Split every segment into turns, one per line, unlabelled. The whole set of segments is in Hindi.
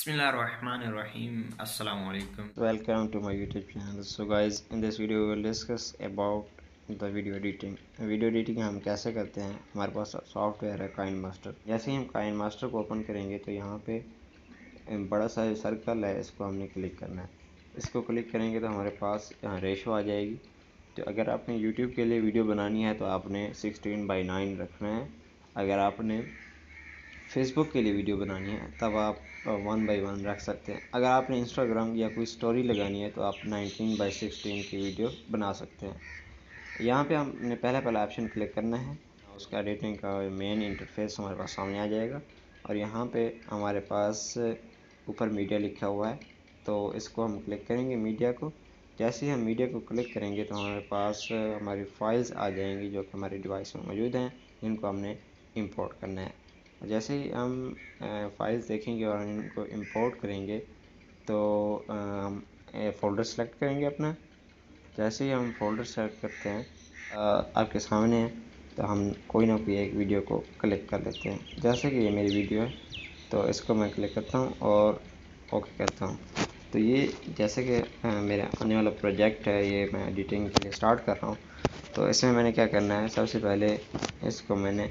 Bismillahirrahmanirrahim. Assalamu alaikum.
welcome to my youtube channel. So guys, in this video, we will discuss about the video editing. Video editing हम कैसे करते हैं? हमारे पास सॉफ्टवेयर है काइन मास्टर जैसे ही हम काइन मास्टर को ओपन करेंगे तो यहाँ पे बड़ा सा सर्कल है, इसको हमने क्लिक करना है। इसको क्लिक करेंगे तो हमारे पास यहाँ रेशो आ जाएगी। तो अगर आपने यूट्यूब के लिए वीडियो बनानी है तो आपने सिक्सटीन बाई नाइन रखना है। अगर आपने फेसबुक के लिए वीडियो बनानी है, तब आप वन बाई वन रख सकते हैं। अगर आपने इंस्टाग्राम या कोई स्टोरी लगानी है तो आप नाइनटीन बाई सिक्सटीन की वीडियो बना सकते हैं। यहाँ पे हमने पहला पहला ऑप्शन क्लिक करना है, उसका एडिटिंग का मेन इंटरफेस हमारे पास सामने आ जाएगा। और यहाँ पे हमारे पास ऊपर मीडिया लिखा हुआ है तो इसको हम क्लिक करेंगे मीडिया को। जैसे ही हम मीडिया को क्लिक करेंगे तो हमारे पास, हमारी फाइल्स आ जाएँगी, जो कि हमारे डिवाइस में मौजूद हैं, जिनको हमने इंपोर्ट करना है। जैसे ही हम फाइल्स देखेंगे और इनको इंपोर्ट करेंगे तो हम फ़ोल्डर सेलेक्ट करेंगे अपना। जैसे ही हम फोल्डर सेलेक्ट करते हैं आपके सामने है तो हम कोई ना कोई एक वीडियो को क्लिक कर लेते हैं। जैसे कि ये मेरी वीडियो है तो इसको मैं क्लिक करता हूँ और ओके करता हूँ। तो ये जैसे कि मेरा आने वाला प्रोजेक्ट है, ये मैं एडिटिंग के लिए स्टार्ट कर रहा हूँ। तो इसमें मैंने क्या करना है, सबसे पहले इसको मैंने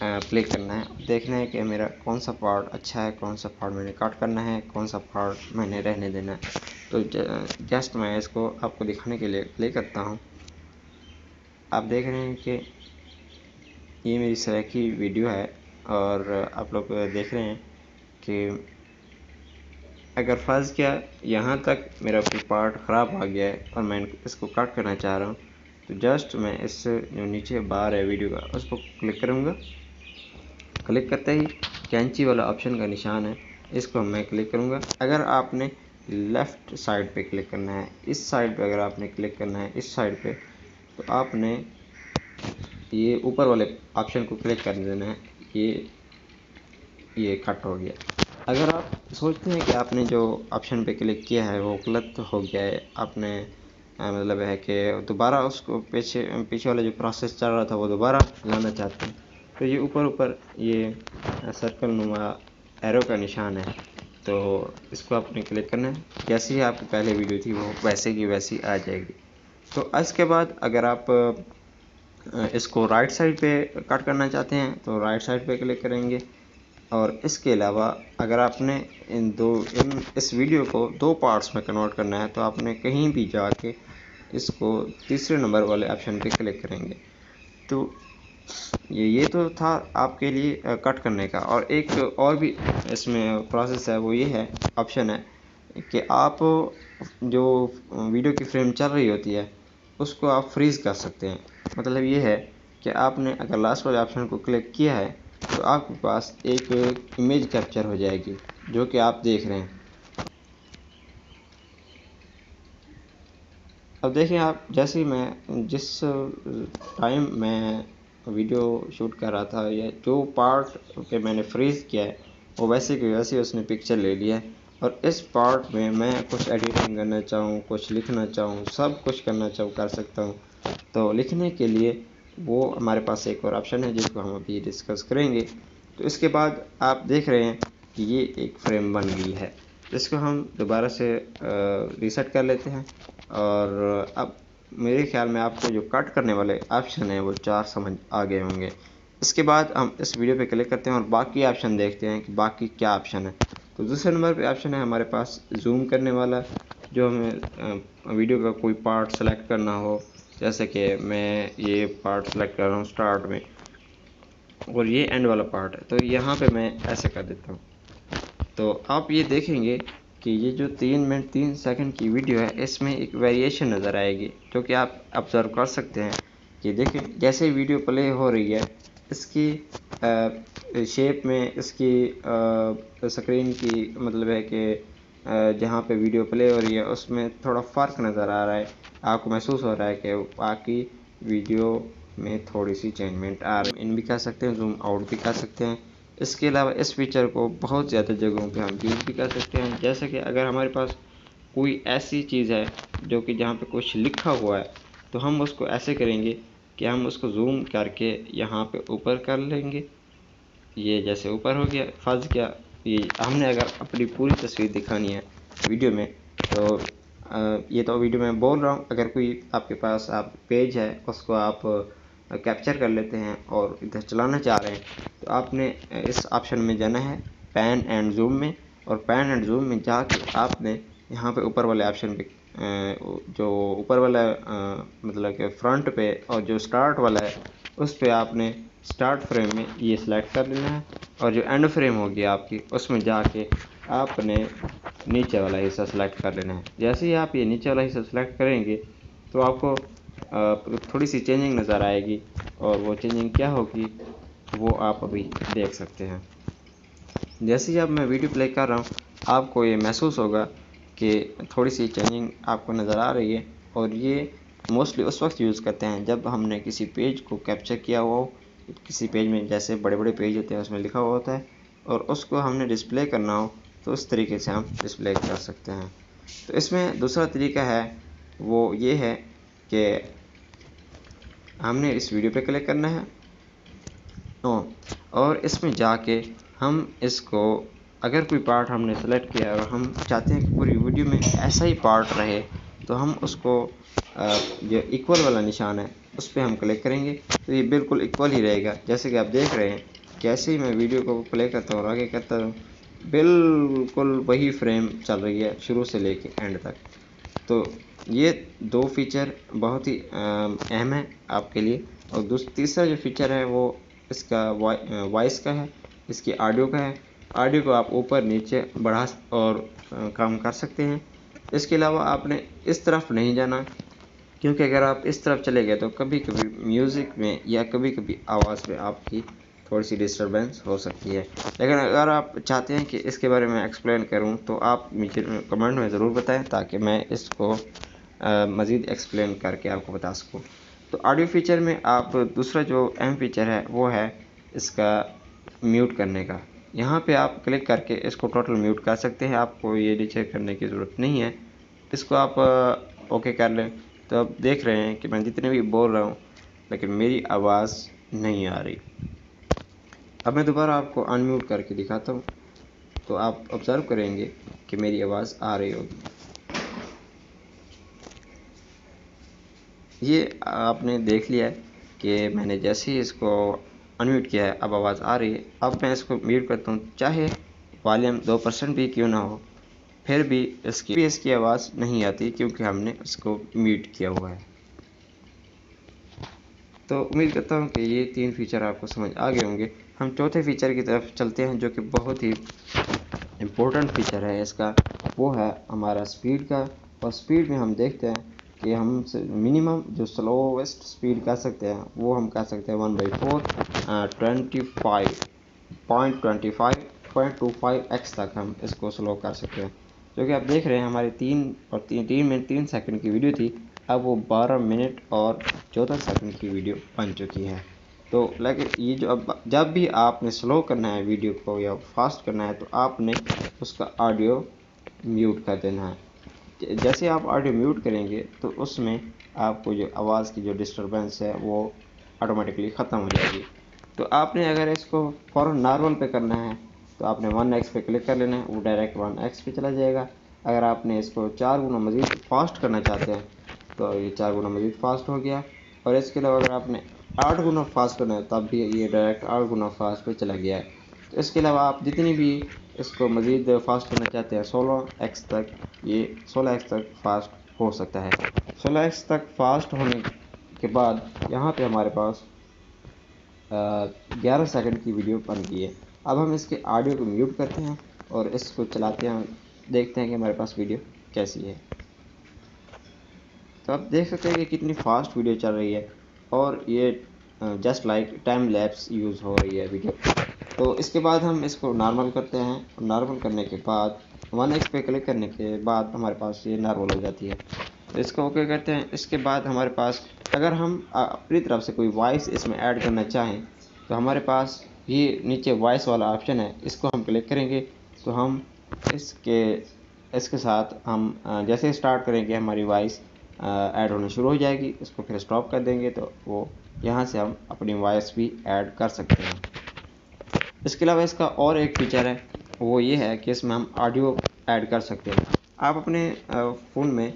प्ले करना है। देखना है कि मेरा कौन सा पार्ट अच्छा है, कौन सा पार्ट मैंने कट करना है, कौन सा पार्ट मैंने रहने देना है। तो जस्ट मैं इसको आपको दिखाने के लिए प्ले करता हूँ। आप देख रहे हैं कि ये मेरी सर की वीडियो है और आप लोग देख रहे हैं कि अगर फ़र्ज़ किया यहाँ तक मेरा कोई पार्ट ख़राब आ गया है और मैं इसको कट करना चाह रहा हूँ तो जस्ट मैं इस जो नीचे बार है वीडियो का उस पर क्लिक करूँगा। क्लिक करते ही कैंची वाला ऑप्शन का निशान है, इसको मैं क्लिक करूँगा। अगर आपने लेफ़्ट साइड पे क्लिक करना है, इस साइड पे अगर आपने क्लिक करना है, इस साइड पे तो आपने ये ऊपर वाले ऑप्शन को क्लिक कर देना है ये ये कट हो गया। अगर आप सोचते हैं कि आपने जो ऑप्शन पे क्लिक किया है, वो गलत हो गया है, आपने मतलब है कि दोबारा उसको पीछे पीछे वाला जो प्रोसेस चल रहा था, वो दोबारा लाना चाहते हैं तो ये ऊपर ऊपर ये सर्कल नुमा एरो का निशान है। तो इसको आपने क्लिक करना है। जैसी ही आपकी पहले वीडियो थी, वो वैसे की वैसी आ जाएगी। तो इसके बाद अगर आप इसको राइट साइड पे कट करना चाहते हैं तो राइट साइड पे क्लिक करेंगे। और इसके अलावा अगर आपने इन दो, इन इस वीडियो को दो पार्ट्स में कन्वर्ट करना है तो आपने कहीं भी जाके इसको तीसरे नंबर वाले ऑप्शन पे क्लिक करेंगे। तो ये ये तो था आपके लिए कट करने का। और एक और भी इसमें प्रोसेस है, वो ये है ऑप्शन है कि आप जो वीडियो की फ्रेम चल रही होती है, उसको आप फ्रीज़ कर सकते हैं। मतलब ये है कि आपने अगर लास्ट वाले ऑप्शन को क्लिक किया है तो आपके पास एक इमेज कैप्चर हो जाएगी, जो कि आप देख रहे हैं। अब देखिए आप, जैसे ही मैं, जिस टाइम मैं वीडियो शूट कर रहा था, या जो पार्ट पे मैंने फ्रीज़ किया है, वो वैसे कि वैसे उसने पिक्चर ले लिया है। और इस पार्ट में मैं कुछ एडिटिंग करना चाहूँ, कुछ लिखना चाहूँ, सब कुछ करना चाहूँ, कर सकता हूँ। तो लिखने के लिए वो हमारे पास एक और ऑप्शन है, जिसको हम अभी डिस्कस करेंगे। तो इसके बाद आप देख रहे हैं कि ये एक फ्रेम बन गई है। इसको हम दोबारा से रीसेट कर लेते हैं। और, अब मेरे ख्याल में आपको जो कट करने वाले ऑप्शन हैं, वो चार समझ आ गए होंगे। इसके बाद हम इस वीडियो पे क्लिक करते हैं और बाकी ऑप्शन देखते हैं कि बाकी क्या ऑप्शन है। तो दूसरे नंबर पे ऑप्शन है हमारे पास जूम करने वाला, जो हमें वीडियो का कोई पार्ट सेलेक्ट करना हो। जैसे कि मैं ये पार्ट सेलेक्ट कर रहा हूँ स्टार्ट में, और ये एंड वाला पार्ट है। तो यहाँ पे मैं ऐसे कर देता हूँ। तो आप ये देखेंगे कि ये जो तीन मिनट तीन सेकंड की वीडियो है इसमें एक वेरिएशन नज़र आएगी जो कि आप ऑब्ज़र्व कर सकते हैं। कि देखिए जैसे वीडियो प्ले हो रही है इसकी आ, शेप में इसकी स्क्रीन की मतलब है कि जहाँ पे वीडियो प्ले हो रही है उसमें थोड़ा फ़र्क नज़र आ रहा है। आपको महसूस हो रहा है कि बाकी वीडियो में थोड़ी सी चेंजमेंट आ रही है। इन भी कर सकते हैं जूम आउट भी कर सकते हैं। इसके अलावा इस फीचर को बहुत ज़्यादा जगहों पे हम यूज़ भी कर सकते हैं। जैसे कि अगर हमारे पास कोई ऐसी चीज़ है जो कि जहाँ पे कुछ लिखा हुआ है तो हम उसको ऐसे करेंगे कि हम उसको जूम करके यहाँ पे ऊपर कर लेंगे। ये जैसे ऊपर हो गया फ़र्ज़ किया ये हमने अगर अपनी पूरी तस्वीर दिखानी है वीडियो में तो ये तो वीडियो में बोल रहा हूँ। अगर कोई आपके पास आप पेज है, उसको आप कैप्चर कर लेते हैं और इधर चलाना चाह रहे हैं। तो आपने इस ऑप्शन में जाना है पैन एंड जूम में, और पैन एंड जूम में जाके आपने यहाँ पे ऊपर वाले ऑप्शन पे जो ऊपर वाला मतलब कि फ्रंट पे और जो स्टार्ट वाला है, उस पर आपने स्टार्ट फ्रेम में ये सिलेक्ट कर लेना है। और जो एंड फ्रेम होगी आपकी, उसमें जाके आपने नीचे वाला हिस्सा सेलेक्ट कर लेना है। जैसे ही आप ये नीचे वाला हिस्सा सेलेक्ट करेंगे तो आपको थोड़ी सी चेंजिंग नज़र आएगी और वो चेंजिंग क्या होगी, वो आप अभी देख सकते हैं। जैसे ही अब मैं वीडियो प्ले कर रहा हूँ, आपको ये महसूस होगा कि थोड़ी सी चेंजिंग आपको नज़र आ रही है और ये मोस्टली उस वक्त यूज़ करते हैं जब हमने किसी पेज को कैप्चर किया हुआ हो। किसी पेज में जैसे बड़े बड़े पेज होते हैं, उसमें लिखा हुआ होता है और उसको हमने डिस्प्ले करना हो तो उस तरीके से हम डिस्प्ले कर सकते हैं। तो इसमें दूसरा तरीका है, वो ये है कि हमने इस वीडियो पे क्लिक करना है। और इसमें जाके हम इसको, अगर कोई पार्ट हमने सेलेक्ट किया और हम चाहते हैं कि पूरी वीडियो में ऐसा ही पार्ट रहे तो हम उसको जो इक्वल वाला निशान है, उस पर हम क्लिक करेंगे। तो ये बिल्कुल इक्वल ही रहेगा। जैसे कि आप देख रहे हैं, कैसे ही मैं वीडियो को प्ले करता हूँ और आगे करता हूँ, बिल्कुल वही फ्रेम चल रही है शुरू से लेके एंड तक। तो ये दो फीचर बहुत ही अहम है आपके लिए। और तीसरा जो फीचर है वो इसका वॉइस का है, इसकी ऑडियो का है। ऑडियो को आप ऊपर नीचे बढ़ा और काम कर सकते हैं। इसके अलावा आपने इस तरफ़ नहीं जाना, क्योंकि अगर आप इस तरफ़ चले गए तो कभी कभी म्यूज़िक में या कभी कभी आवाज़ में आपकी थोड़ी सी डिस्टर्बेंस हो सकती है। लेकिन अगर आप चाहते हैं कि इसके बारे में एक्सप्लेन करूँ तो आप मुझे कमेंट में ज़रूर बताएँ ताकि मैं इसको मज़ीद एक्सप्लेन करके आपको बता सकूँ। तो ऑडियो फीचर में आप, दूसरा जो अहम फीचर है, वो है इसका म्यूट करने का। यहाँ पे आप क्लिक करके इसको टोटल म्यूट कर सकते हैं। आपको ये नीचे करने की ज़रूरत नहीं है। इसको आप ओके कर लें। तो आप देख रहे हैं कि मैं जितने भी बोल रहा हूँ, लेकिन मेरी आवाज़ नहीं आ रही। अब मैं दोबारा आपको अनम्यूट करके दिखाता हूँ। तो आप ऑब्ज़र्व करेंगे कि मेरी आवाज़ आ रही होगी। ये आपने देख लिया है कि मैंने जैसे ही इसको अनम्यूट किया है, अब आवाज़ आ रही है। अब मैं इसको म्यूट करता हूँ, चाहे वॉल्यूम दो परसेंट भी क्यों ना हो, फिर भी इसकी भी इसकी आवाज़ नहीं आती क्योंकि हमने इसको म्यूट किया हुआ है। तो उम्मीद करता हूँ कि ये तीन फीचर आपको समझ आ गए होंगे। हम चौथे फीचर की तरफ़ चलते हैं जो कि बहुत ही इम्पोर्टेंट फीचर है। इसका वो है हमारा स्पीड का। और स्पीड में हम देखते हैं कि हम मिनिमम जो स्लोवेस्ट स्पीड कह सकते हैं, वो हम कह सकते हैं one by four twenty five point twenty five point two five X तक हम इसको स्लो कर सकते हैं। जो कि आप देख रहे हैं, हमारी तीन और तीन तीन मिनट, तीन सेकंड की वीडियो थी। अब वो बारह मिनट और चौदह सेकंड की वीडियो बन चुकी है। तो लेकिन ये जो अब, जब भी आपने स्लो करना है वीडियो को या फास्ट करना है तो आपने उसका ऑडियो म्यूट कर देना है। जैसे आप ऑडियो म्यूट करेंगे तो उसमें आपको जो आवाज़ की जो डिस्टरबेंस है, वो ऑटोमेटिकली ख़त्म हो जाएगी। तो आपने अगर इसको फ़ौर नॉर्मल पे करना है तो आपने वन एक्स पे क्लिक कर लेना है, वो डायरेक्ट वन एक्स पे चला जाएगा। अगर आपने इसको चार गुना मज़ीद फास्ट करना चाहते हैं तो ये चार गुना मज़ीद फास्ट हो गया। और इसके अलावा अगर आपने आठ गुना फास्ट है, तब भी ये डायरेक्ट आठ गुना फास्ट पे चला गया है। तो इसके अलावा आप जितनी भी इसको मज़ीद फास्ट करना चाहते हैं, सोलह एक्स तक ये सोलह एक्स तक फास्ट हो सकता है। सोलह एक्स तक फास्ट होने के बाद यहाँ पे हमारे पास ग्यारह सेकंड की वीडियो बन गई है। अब हम इसके ऑडियो को म्यूट करते हैं और इसको चलाते हैं, देखते हैं कि हमारे पास वीडियो कैसी है। तो आप देख सकते हैं कि कितनी फास्ट वीडियो चल रही है। और ये just like time lapse use हो रही है वीडियो तो। इसके बाद हम इसको नॉर्मल करते हैं। नॉर्मल करने के बाद वन एक्स पे क्लिक करने के बाद हमारे पास ये नॉर्मल हो जाती है। तो इसको ओके करते हैं। इसके बाद हमारे पास, अगर हम अपनी तरफ़ से कोई वॉइस इसमें ऐड करना चाहें तो हमारे पास ये नीचे वॉइस वाला ऑप्शन है। इसको हम क्लिक करेंगे तो हम इसके इसके साथ हम जैसे स्टार्ट करेंगे हमारी वॉइस ऐड होना शुरू हो जाएगी, इसको फिर स्टॉप कर देंगे तो वो यहाँ से हम अपनी वॉइस भी ऐड कर सकते हैं। इसके अलावा इसका और एक फीचर है, वो ये है कि इसमें हम ऑडियो ऐड कर सकते हैं। आप अपने फ़ोन में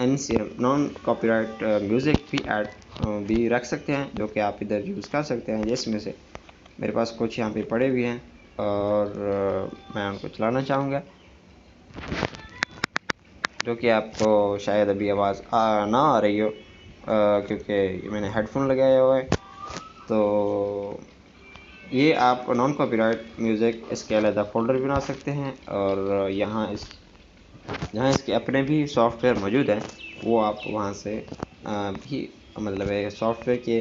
N C non copyright music भी ऐड भी रख सकते हैं, जो कि आप इधर यूज़ कर सकते हैं। जिसमें से मेरे पास कुछ यहाँ पे पड़े हुए हैं, और मैं उनको चलाना चाहूँगा। जो कि आपको शायद अभी आवाज़ आ ना आ रही हो क्योंकि मैंने हेडफोन लगाया हुआ है। तो ये आप नॉन कॉपीराइट म्यूज़िक इसके अलग फ़ोल्डर बना सकते हैं और यहाँ इस जहाँ इसके अपने भी सॉफ्टवेयर मौजूद हैं, वो आप वहाँ से भी मतलब है सॉफ्टवेयर के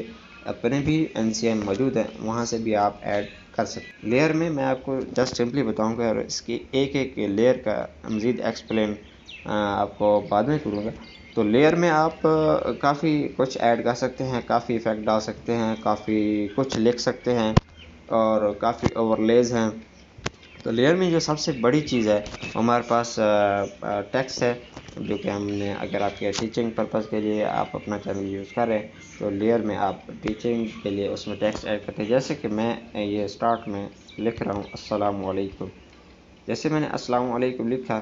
अपने भी एनसीएम मौजूद हैं, वहाँ से भी आप ऐड कर सकते लेयर में मैं आपको जस्ट सिंपली बताऊँगा और इसकी एक एक लेयर का मज़ीद एक्सप्लेन आपको बाद में करूँगा। तो लेयर में आप काफ़ी कुछ ऐड कर सकते हैं, काफ़ी इफ़ेक्ट डाल सकते हैं, काफ़ी कुछ लिख सकते हैं और काफ़ी ओवरलेज हैं। तो लेयर में जो सबसे बड़ी चीज़ है, हमारे पास टेक्स्ट है, जो कि हमने अगर आपके टीचिंग पर्पज़ के लिए आप अपना चैनल यूज़ करें तो लेयर में आप टीचिंग के लिए उसमें टेक्स्ट ऐड करते हैं। जैसे कि मैं ये स्टार्ट में लिख रहा हूँ अस्सलाम वालेकुम जैसे मैंने अस्सलाम वालेकुम लिखा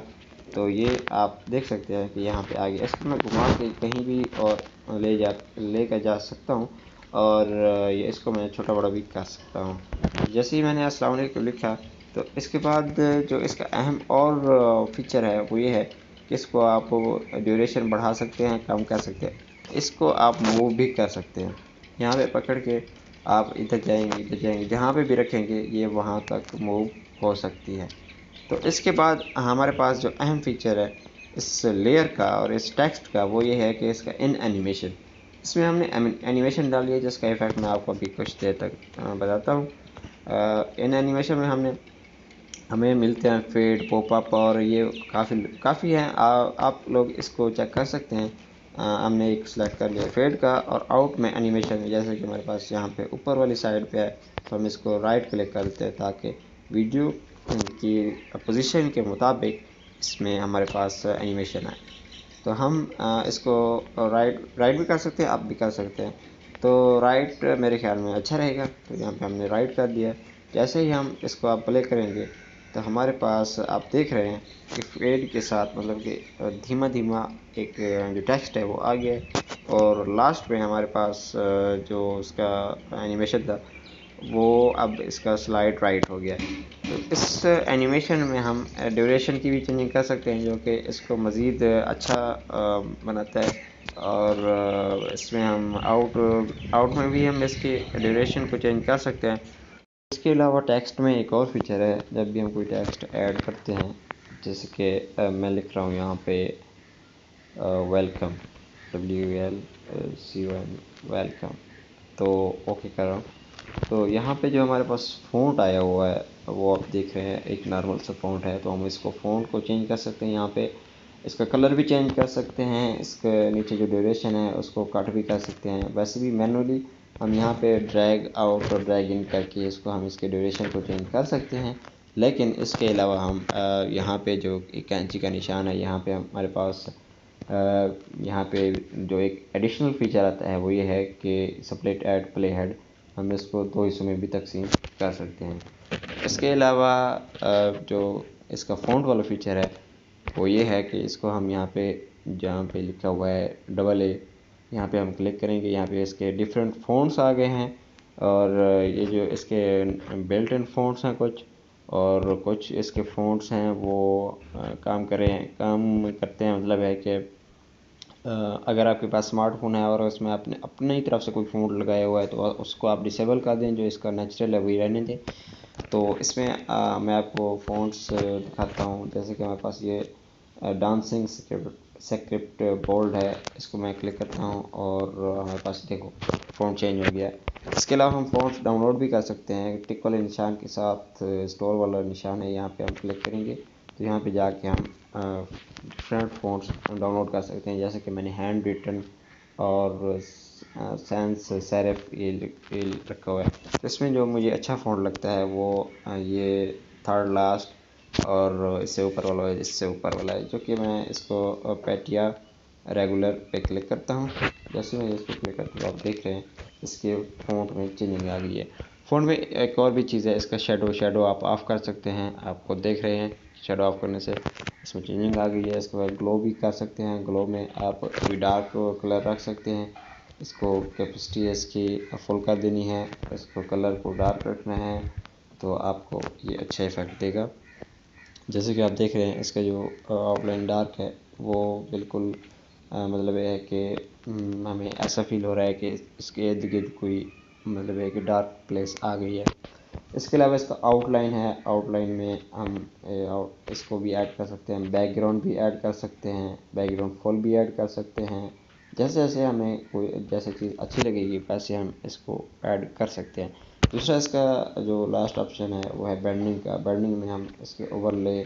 तो ये आप देख सकते हैं कि यहाँ पे आगे इसको मैं घुमा के कहीं भी और ले जा ले कर जा सकता हूँ और ये इसको मैं छोटा बड़ा भी कर सकता हूँ। जैसे ही मैंने वालेकुम लिखा तो इसके बाद जो इसका अहम और फीचर है, वो ये है कि इसको आप ड्यूरेशन बढ़ा सकते हैं, कम कर सकते हैं। इसको आप मूव भी कर सकते हैं। यहाँ पे पकड़ के आप इधर जाएँगे इधर जाएँगे, जहाँ पे भी रखेंगे, ये वहाँ तक मूव हो सकती है। तो इसके बाद हमारे पास जो अहम फीचर है इस लेयर का और इस टेक्स्ट का वो ये है कि इसका इन एनिमेशन इसमें हमने एनिमेशन डाल लिया जिसका इफ़ेक्ट मैं आपको अभी कुछ देर तक बताता हूँ। इन एनिमेशन में हमने हमें मिलते हैं फेड पॉपअप और ये काफ़ी काफ़ी हैं। आप लोग इसको चेक कर सकते हैं। आ, हमने एक सिलेक्ट कर लिया फेड का और आउट में एनिमेशन जैसे कि हमारे पास यहाँ पे ऊपर वाली साइड पे है तो हम इसको राइट क्लिक करते हैं ताकि वीडियो की पोजीशन के मुताबिक इसमें हमारे पास एनिमेशन आए। तो हम इसको राइट राइट भी कर सकते हैं आप भी कर सकते हैं। तो राइट मेरे ख्याल में अच्छा रहेगा। तो यहाँ पे हमने राइट कर दिया। जैसे ही हम इसको आप प्ले करेंगे तो हमारे पास आप देख रहे हैं कि फेड के साथ मतलब कि धीमा धीमा एक, जो टेक्स्ट है वो आ गया और लास्ट में हमारे पास जो उसका एनिमेशन था वो अब इसका स्लाइड राइट हो गया। तो इस एनिमेशन में हम ड्यूरेशन की भी चेंजिंग कर सकते हैं, जो कि इसको मज़ीद अच्छा बनाता है। और इसमें हम आउट आउट में भी हम इसकी ड्यूरेशन को चेंज कर सकते हैं। इसके अलावा टेक्स्ट में एक और फीचर है, जब भी हम कोई टेक्स्ट ऐड करते हैं, जैसे कि मैं लिख रहा हूँ यहाँ पे welcome W L C M welcome तो ओके कर रहा हूँ। तो यहाँ पे जो हमारे पास फ़ॉन्ट आया हुआ है, वो आप देख रहे हैं, एक नॉर्मल सा फ़ॉन्ट है तो हम इसको फ़ॉन्ट को चेंज कर सकते हैं यहाँ पे। इसका कलर भी चेंज कर सकते हैं, इसके नीचे जो ड्यूरेशन है, उसको कट भी कर सकते हैं। वैसे भी मैनुअली हम यहाँ पे ड्रैग आउट और ड्रैग इन करके इसको हम इसके ड्यूरेशन को चेंज कर सकते हैं। लेकिन इसके अलावा हम यहाँ पे जो कैंची का निशान है, यहाँ पे हमारे पास यहाँ पे जो एक एडिशनल फीचर आता है, वो ये है कि सप्लेट एड प्ले हेड हम इसको दो हिस्सों में भी तकसीम कर सकते हैं। इसके अलावा जो इसका फ़ॉन्ट वाला फीचर है, वो ये है कि इसको हम यहाँ पे, जहाँ पे लिखा हुआ है डबल ए यहाँ पे हम क्लिक करेंगे। यहाँ पे इसके डिफरेंट फ़ॉन्ट्स आ गए हैं और ये जो इसके बेल्ट इन फ़ॉन्ट्स हैं कुछ, और कुछ इसके फ़ॉन्ट्स हैं वो काम करें, काम करते हैं। मतलब है कि अगर आपके पास स्मार्टफ़ोन है और उसमें आपने अपनी तरफ़ से कोई फ़ोन लगाया हुआ है तो उसको आप डिसेबल कर दें जो इसका नेचुरल है वही रहने दें। तो इसमें आ, मैं आपको फ़ोन्ट्स दिखाता हूँ। जैसे कि हमारे पास ये डांसिंग सेक्रिप्ट बोल्ड है इसको मैं क्लिक करता हूँ और हमारे पास देखो फ़ोन चेंज हो गया। इसके अलावा हम फ़ोन डाउनलोड भी कर सकते हैं। टिक वाले निशान के साथ स्टोर वाला निशान है यहाँ पे हम क्लिक करेंगे। तो यहाँ पे जाके हम डिफरेंट फ़ोन्स डाउनलोड कर सकते हैं। जैसे कि मैंने हैंड रिटन और सेंस, सैरफ ये रखा हुआ है। तो इसमें जो मुझे अच्छा फ़ोन लगता है वो ये थर्ड लास्ट और इससे ऊपर वाला है इससे ऊपर वाला है, जो कि मैं इसको पेटिया रेगुलर पे क्लिक करता हूँ। जैसे मैं इसको क्लिक करता हूँ आप देख रहे हैं, इसके फ़ॉन्ट में चेंजिंग आ गई है। फ़ोन में एक और भी चीज़ है, इसका शेडो शेडो आप ऑफ़ कर सकते हैं, आपको देख रहे हैं। शेडो ऑफ़ करने से इसमें चेंजिंग आ गई है। इसके बाद ग्लो भी कर सकते हैं। ग्लो में आप कोई डार्क कलर रख सकते हैं। इसको कैपेसिटी इसकी फुल कर देनी है। इसको कलर को डार्क रखना है तो आपको ये अच्छा इफ़ेक्ट देगा। जैसे कि आप देख रहे हैं इसका जो आउटलाइन डार्क है वो बिल्कुल आ, मतलब है कि हम्म, हमें ऐसा फील हो रहा है कि इसके इर्द गिर्द कोई मतलब है कि डार्क प्लेस आ गई है। इसके अलावा इसका आउटलाइन है। आउटलाइन में हम इसको भी ऐड कर सकते हैं। बैकग्राउंड भी ऐड कर सकते हैं। बैकग्राउंड फुल भी ऐड कर सकते हैं। जैसे जैसे हमें कोई, जैसे चीज़ अच्छी लगेगी, वैसे हम इसको ऐड कर सकते हैं। दूसरा इसका जो लास्ट ऑप्शन है, वो है बैंडिंग का। बैंडिंग में हम इसके ओवरले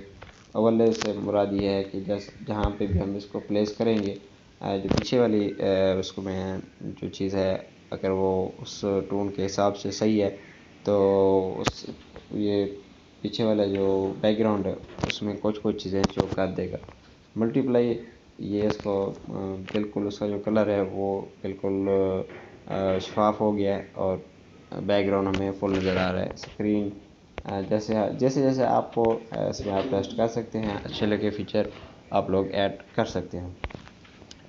ओवरले से मुराद ये है कि जैसे, जहाँ पे भी हम इसको प्लेस करेंगे जो पीछे वाली उसको में, जो चीज़ है, अगर वो उस टोन के हिसाब से सही है तो उस, ये पीछे वाला जो बैकग्राउंड है, उसमें कुछ कुछ चीज़ें कर देगा। मल्टीप्लाई ये इसको बिल्कुल उसका जो कलर है, वो बिल्कुल शफाफ हो गया है और बैकग्राउंड हमें फुल नज़र आ रहा है। स्क्रीन जैसे जैसे जैसे आपको इसमें आप टेस्ट कर सकते हैं, अच्छे लगे फीचर आप लोग ऐड कर सकते हैं।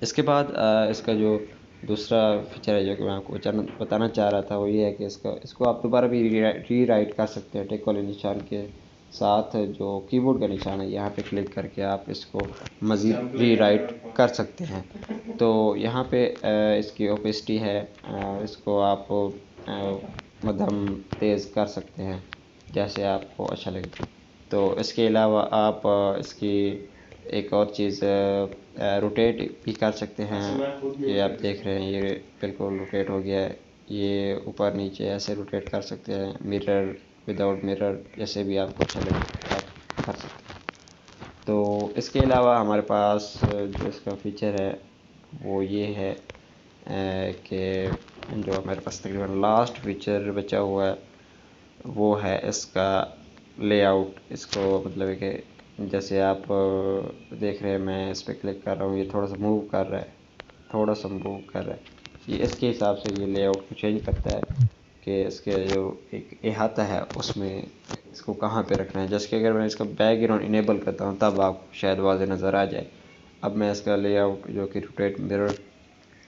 इसके बाद इसका जो दूसरा फीचर है जो कि मैं आपको बताना चाह रहा था, वो ये है कि इसका, इसको आप दोबारा भी री राइट कर सकते हैं टेक वाले निशान के साथ जो कीबोर्ड का निशान है, यहाँ पे क्लिक करके आप इसको मज़ीद री राइट कर सकते हैं। तो यहाँ पे इसकी ओपेसिटी है इसको आप मध्यम तेज़ कर सकते हैं, जैसे आपको अच्छा लगे। तो इसके अलावा आप इसकी एक और चीज़ रोटेट भी कर सकते हैं। ये आप देख रहे हैं ये बिल्कुल रोटेट हो गया है। ये ऊपर नीचे ऐसे रोटेट कर सकते हैं मिरर विदाउट मिरर जैसे भी आपको अच्छा लगे आप कर सकते हैं। तो इसके अलावा हमारे पास जो इसका फीचर है वो ये है कि जो हमारे पास तकरीबन लास्ट फीचर बचा हुआ है वो है इसका लेआउट इसको मतलब कि जैसे आप देख रहे हैं, मैं इस पर क्लिक कर रहा हूँ, ये थोड़ा सा मूव कर रहा है। थोड़ा सा मूव कर रहा है। ये इसके हिसाब से ये लेआउट को चेंज करता है कि इसके जो एक अहाता है, उसमें इसको कहाँ पे रखना है। जैसे कि अगर मैं इसका बैकग्राउंड इनेबल करता हूँ, तब आप शायद वाजे नज़र आ जाए। अब मैं इसका लेआउट जो कि रोटेट मिरर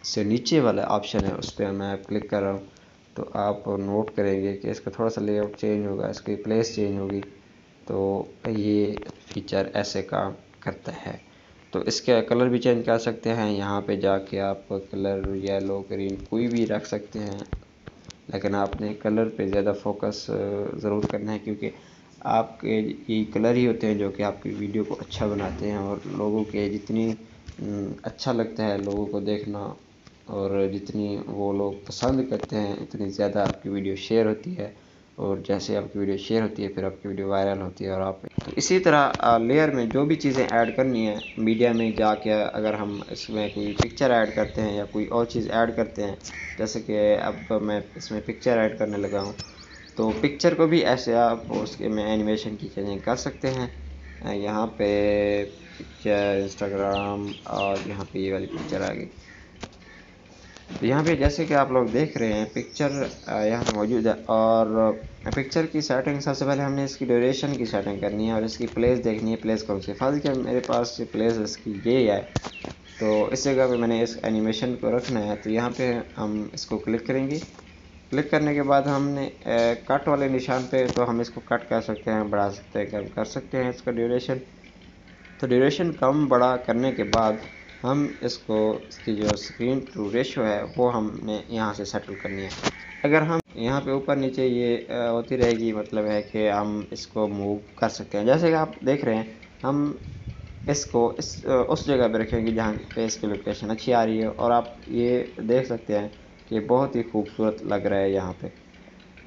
से नीचे वाला ऑप्शन है, उस पर मैं क्लिक कर रहा हूँ। तो आप नोट करेंगे कि इसका थोड़ा सा लेआउट चेंज होगा, इसकी प्लेस चेंज होगी। तो ये फीचर ऐसे काम करता है। तो इसके कलर भी चेंज कर सकते हैं। यहाँ पे जाके आप कलर येलो ग्रीन कोई भी रख सकते हैं। लेकिन आपने कलर पे ज़्यादा फोकस ज़रूर करना है क्योंकि आपके ये कलर ही होते हैं जो कि आपकी वीडियो को अच्छा बनाते हैं और लोगों के जितनी अच्छा लगता है लोगों को देखना और जितनी वो लोग पसंद करते हैं, उतनी ज़्यादा आपकी वीडियो शेयर होती है। और जैसे आपकी वीडियो शेयर होती है, फिर आपकी वीडियो वायरल होती है और आप तो इसी तरह लेयर में जो भी चीज़ें ऐड करनी है मीडिया में जाके अगर हम इसमें कोई पिक्चर ऐड करते हैं या कोई और चीज़ ऐड करते हैं, जैसे कि अब मैं इसमें पिक्चर ऐड करने लगा हूँ तो पिक्चर को भी ऐसे आप उसके में एनिमेशन की चीज़ें कर सकते हैं। यहाँ पे पिक्चर इंस्टाग्राम और यहाँ पे ये वाली पिक्चर आ गई। यहाँ पे जैसे कि आप लोग देख रहे हैं पिक्चर यहाँ मौजूद है और पिक्चर की सेटिंग सबसे पहले हमने इसकी ड्यूरेशन की सेटिंग करनी है और इसकी प्लेस देखनी है प्लेस कौन सी फ़र्ज़ के मेरे पास प्लेस इसकी ये है तो इस जगह पे मैंने इस एनिमेशन को रखना है तो यहाँ पे हम इसको क्लिक करेंगे। क्लिक करने के बाद हमने कट वाले निशान पे तो हम इसको कट कर सकते हैं, बढ़ा सकते हैं, कम कर सकते हैं इसका ड्यूरेशन तो ड्यूरेशन कम, बड़ा करने के बाद हम इसको, इसकी जो स्क्रीन टू रेशो है, वो हमने यहाँ से सेटल करनी है। अगर हम यहाँ पे ऊपर नीचे ये होती रहेगी मतलब है कि हम इसको मूव कर सकते हैं। जैसे कि आप देख रहे हैं, हम इसको इस उस जगह पे रखेंगे जहाँ पे इसकी लोकेशन अच्छी आ रही है। और आप ये देख सकते हैं कि बहुत ही खूबसूरत लग रहा है यहाँ पे।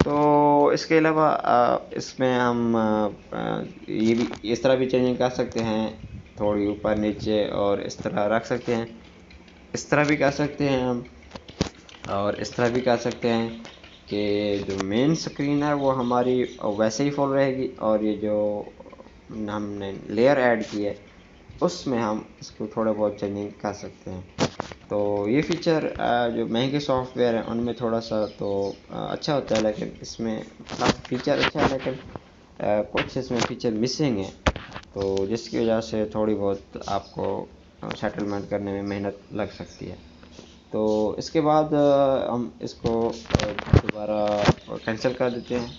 तो इसके अलावा इसमें हम ये भी, इस तरह भी चेंजिंग कर सकते हैं। थोड़ी ऊपर नीचे और इस तरह रख सकते हैं। इस तरह भी कर सकते हैं हम। और इस तरह भी कर सकते हैं कि जो मेन स्क्रीन है वो हमारी वैसे ही फुल रहेगी और ये जो हमने लेयर ऐड की है, उसमें हम इसको थोड़ा बहुत चेंजिंग कर सकते हैं। तो ये फीचर जो महँगे सॉफ्टवेयर हैं, उनमें थोड़ा सा तो अच्छा होता है, लेकिन इसमें फीचर अच्छा है, लेकिन कुछ इसमें फीचर मिसिंग है। तो जिसकी वजह से थोड़ी बहुत आपको सेटलमेंट करने में मेहनत लग सकती है। तो इसके बाद हम इसको दोबारा कैंसिल कर देते हैं।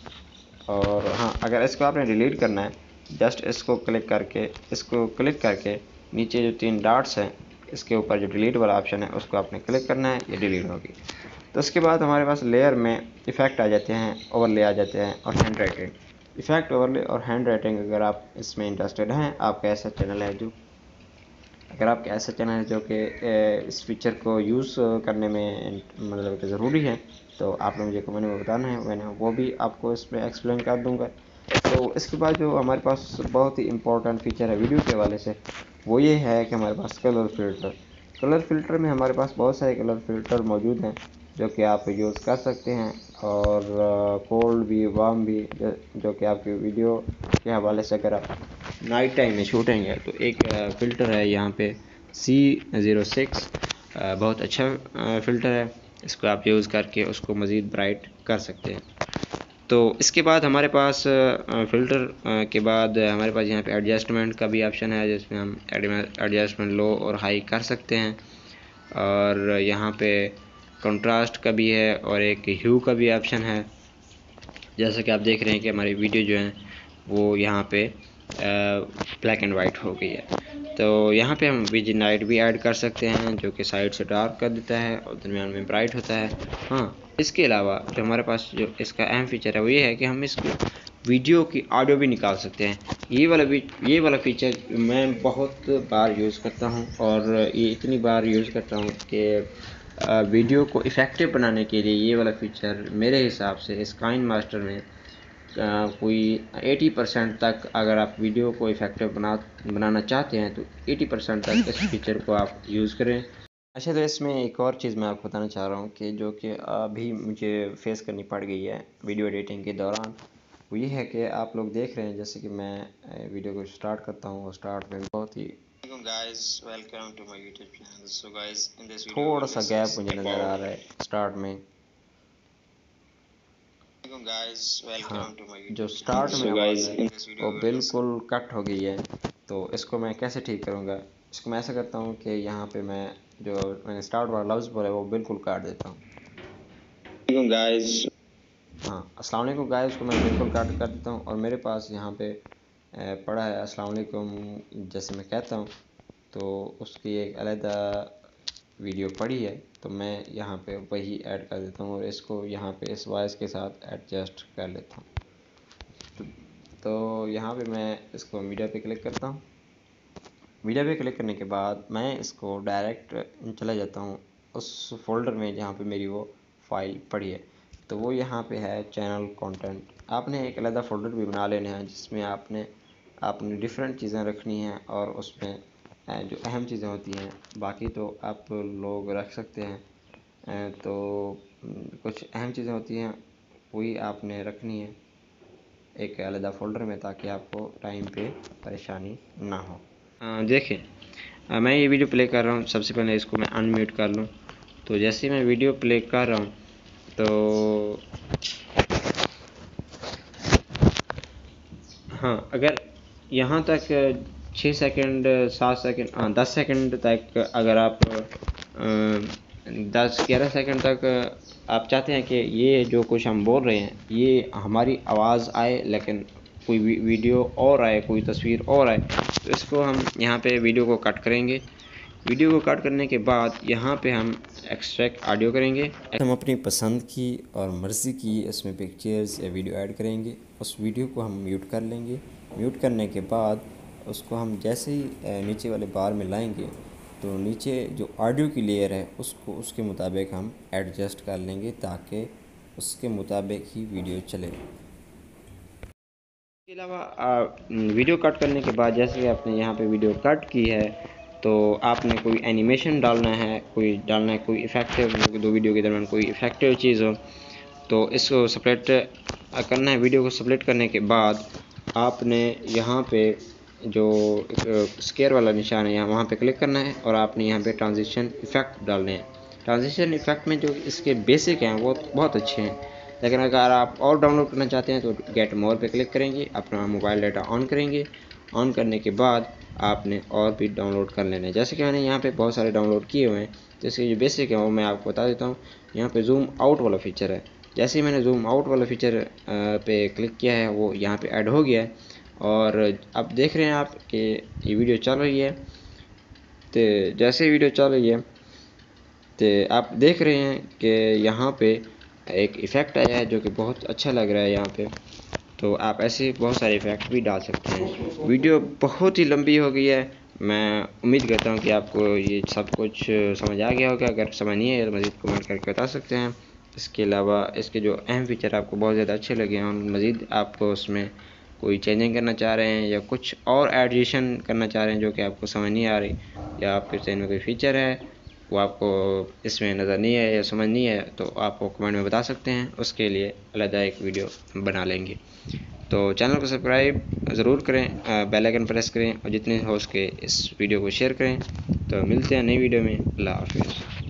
और हाँ अगर इसको आपने डिलीट करना है जस्ट इसको क्लिक करके, इसको क्लिक करके नीचे जो तीन डॉट्स हैं, इसके ऊपर जो डिलीट वाला ऑप्शन है, उसको आपने क्लिक करना है, ये डिलीट होगी। तो उसके बाद हमारे पास लेयर में इफ़ेक्ट आ जाते हैं ओवरले आ जाते हैं और हैंड राइटिंग इफ़ेक्ट ओवरले और हैंड राइटिंग अगर आप इसमें इंटरेस्टेड हैं आपका ऐसा चैनल है जो, अगर आपका ऐसा चैनल है जो कि इस फीचर को यूज़ करने में मतलब कि ज़रूरी है तो आपने मुझे कमेंट में बताना है, मैंने वो भी आपको इसमें एक्सप्लेन कर दूँगा। तो इसके बाद जो हमारे पास बहुत ही इंपॉर्टेंट फीचर है वीडियो के हवाले से, वो ये है कि हमारे पास कलर फ़िल्टर कलर फ़िल्टर में हमारे पास बहुत सारे कलर फ़िल्टर मौजूद हैं। जो कि आप यूज़ कर सकते हैं और कोल्ड भी वार्म भी, जो कि आपकी वीडियो के हवाले से अगर आप नाइट टाइम में शूटेंगे तो एक फ़िल्टर है यहाँ पे सी ज़ीरो सिक्स बहुत अच्छा फ़िल्टर है। इसको आप यूज़ करके उसको मज़ीद ब्राइट कर सकते हैं। तो इसके बाद हमारे पास फ़िल्टर के बाद हमारे पास यहाँ पे एडजस्टमेंट का भी ऑप्शन है, जिसमें हम एडजस्टमेंट लो और हाई कर सकते हैं। और यहाँ पे कंट्रास्ट का भी है और एक ह्यू का भी ऑप्शन है। जैसा कि आप देख रहे हैं कि हमारी वीडियो जो है, वो यहाँ पे ब्लैक एंड वाइट हो गई है। तो यहाँ पे हम विज नाइट भी ऐड कर सकते हैं, जो कि साइड से डार्क कर देता है और दरमियान में ब्राइट होता है। हाँ इसके अलावा जो हमारे पास जो इसका अहम फीचर है, वो ये है कि हम इसको वीडियो की ऑडियो भी निकाल सकते हैं। ये वाला ये वाला फीचर मैं बहुत बार यूज़ करता हूँ और ये इतनी बार यूज़ करता हूँ कि वीडियो को इफ़ेक्टिव बनाने के लिए ये वाला फ़ीचर मेरे हिसाब से इस काइन मास्टर में कोई 80 परसेंट तक अगर आप वीडियो को इफ़ेक्टिव बना, बनाना चाहते हैं तो 80 परसेंट तक इस फीचर को आप यूज़ करें। अच्छा तो इसमें एक और चीज़ मैं आपको बताना चाह रहा हूँ कि जो कि अभी मुझे फेस करनी पड़ गई है वीडियो एडिटिंग के दौरान, वो ये है कि आप लोग देख रहे हैं, जैसे कि मैं वीडियो को स्टार्ट करता हूँ और स्टार्ट में बहुत ही थोड़ा सा गैप मुझे नज़र आ रहा है स्टार्ट में। हाँ, जो स्टार्ट में वो बिल्कुल कट हो गई है। तो इसको मैं कैसे ठीक करूँगा? इसको मैं ऐसा करता हूँ कि यहाँ पे मैं जो मैंने स्टार्ट वाला लफ्ज़ बोला है वो बिल्कुल काट देता हूँ। हाँ अस्सलाम वालेकुम गाइस को मैं बिल्कुल काट कर देता हूँ और मेरे पास यहाँ पे पड़ा है अस्सलाम वालेकुम। जैसे मैं कहता हूँ तो उसकी एक अलहदा वीडियो पड़ी है तो मैं यहाँ पे वही ऐड कर देता हूँ और इसको यहाँ पे इस वॉइस के साथ एडजस्ट कर लेता हूँ। तो, तो यहाँ पे मैं इसको मीडिया पे क्लिक करता हूँ। मीडिया पे क्लिक करने के बाद मैं इसको डायरेक्ट चला जाता हूँ उस फोल्डर में जहाँ पे मेरी वो फ़ाइल पड़ी है। तो वो यहाँ पे है चैनल कंटेंट। आपने एक अलग फोल्डर भी बना लेना है जिसमें आपने आपने डिफरेंट चीज़ें रखनी हैं और उसमें जो अहम चीज़ें होती हैं, बाकी तो आप लोग रख सकते हैं। तो कुछ अहम चीज़ें होती हैं, वही आपने रखनी है एक अलहदा फ़ोल्डर में ताकि आपको टाइम पे परेशानी ना हो। देखें मैं ये वीडियो प्ले कर रहा हूँ, सबसे पहले इसको मैं अनम्यूट कर लूँ। तो जैसे मैं वीडियो प्ले कर रहा हूँ तो हाँ अगर यहाँ तक छः सेकंड सात सेकंड हाँ दस सेकंड तक अगर आप दस ग्यारह सेकंड तक आप चाहते हैं कि ये जो कुछ हम बोल रहे हैं, ये हमारी आवाज़ आए, लेकिन कोई वीडियो और आए, कोई तस्वीर और आए तो इसको हम यहाँ पे वीडियो को कट करेंगे। वीडियो को कट करने के बाद यहाँ पे हम एक्सट्रैक्ट ऑडियो करेंगे। हम अपनी पसंद की और मर्ज़ी की इसमें पिक्चर्स या वीडियो ऐड करेंगे। उस वीडियो को हम म्यूट कर लेंगे। म्यूट करने के बाद उसको हम जैसे ही नीचे वाले बार में लाएँगे तो नीचे जो ऑडियो की लेयर है, उसको, उसके मुताबिक हम एडजस्ट कर लेंगे ताकि उसके मुताबिक ही वीडियो चले। इसके अलावा वीडियो कट करने के बाद जैसे कि आपने यहाँ पे वीडियो कट की है तो आपने कोई एनिमेशन डालना है, कोई डालना है, कोई इफ़ेक्टिव दो वीडियो के दरमियान कोई इफ़ेक्टिव चीज़ हो तो इसको सेपरेट करना है। वीडियो को सेपरेट करने के बाद आपने यहाँ पे जो स्केयर वाला निशान है, यहाँ, वहाँ पे क्लिक करना है और आपने यहाँ पे ट्रांजिशन इफ़ेक्ट डालने हैं। ट्रांजिशन इफ़ेक्ट में जो इसके बेसिक हैं, वो बहुत अच्छे हैं। लेकिन अगर आप और डाउनलोड करना चाहते हैं तो गेट मोर पे क्लिक करेंगे, अपना मोबाइल डाटा ऑन करेंगे। ऑन करने के बाद आपने और भी डाउनलोड कर लेने जैसे कि मैंने यहाँ पे बहुत सारे डाउनलोड किए हुए हैं तो इसके जो बेसिक है, वो मैं आपको बता देता हूँ। यहाँ पे जूम आउट वाला फीचर है। जैसे ही मैंने जूम आउट वाला फीचर पे क्लिक किया है, वो यहाँ पे ऐड हो गया है। और अब देख रहे हैं आप कि ये वीडियो चल रही है। तो जैसे वीडियो चल रही है तो आप देख रहे हैं कि यहाँ पे एक इफ़ेक्ट आया है जो कि बहुत अच्छा लग रहा है यहाँ पे। तो आप ऐसे बहुत सारे इफ़ेक्ट भी डाल सकते हैं। वीडियो बहुत ही लंबी हो गई है। मैं उम्मीद करता हूँ कि आपको ये सब कुछ समझ आ गया होगा। अगर समझ नहीं है तो मज़ीद कमेंट करके बता सकते हैं। इसके अलावा इसके जो अहम फीचर आपको बहुत ज़्यादा अच्छे लगे हैं मज़ीद आपको उसमें कोई चेंजिंग करना चाह रहे हैं या कुछ और एडिशन करना चाह रहे हैं जो कि आपको समझ नहीं आ रही या आपके चैनल में कोई फीचर है, वो आपको इसमें नज़र नहीं है या समझ नहीं है तो आप वो कमेंट में बता सकते हैं। उसके लिए अलहदा एक वीडियो बना लेंगे। तो चैनल को सब्सक्राइब ज़रूर करें बेल आइकन प्रेस करें और जितने हो सके इस वीडियो को शेयर करें। तो मिलते हैं नई वीडियो में, अल्लाह हाफिज़।